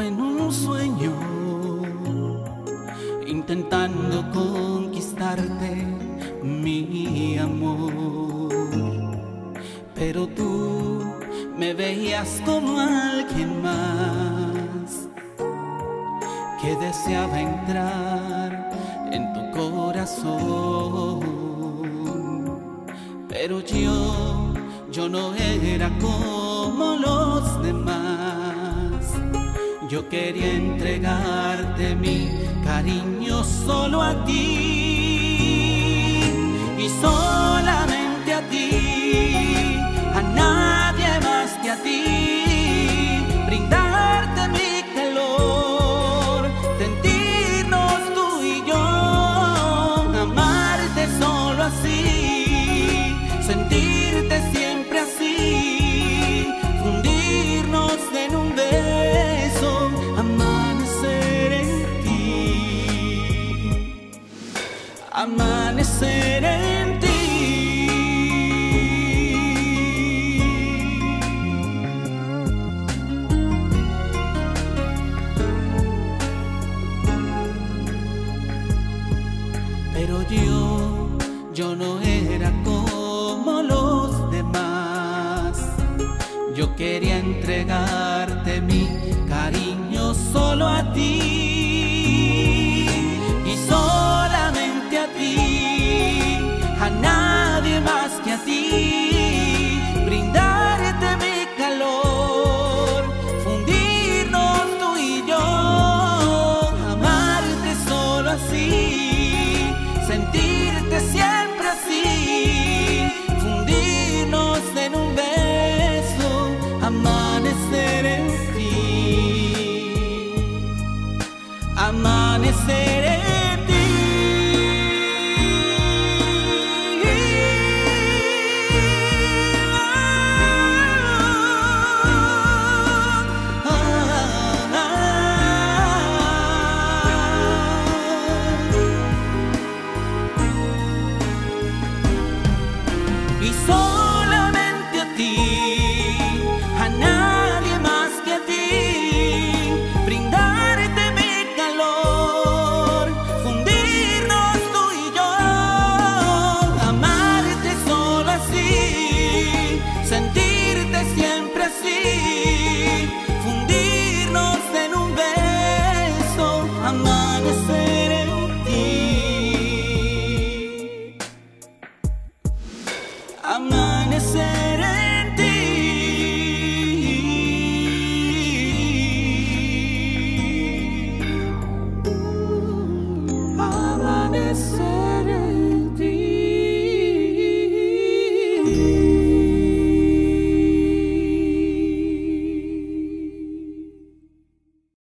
en un sueño, intentando conquistarte mi amor. Pero tú me veías como alguien más que deseaba entrar en tu corazón. Pero yo, yo no era como los demás. Yo quería entregarte mi cariño solo a ti amanecer en ti. Pero yo, yo no era como los demás. Yo quería entregarte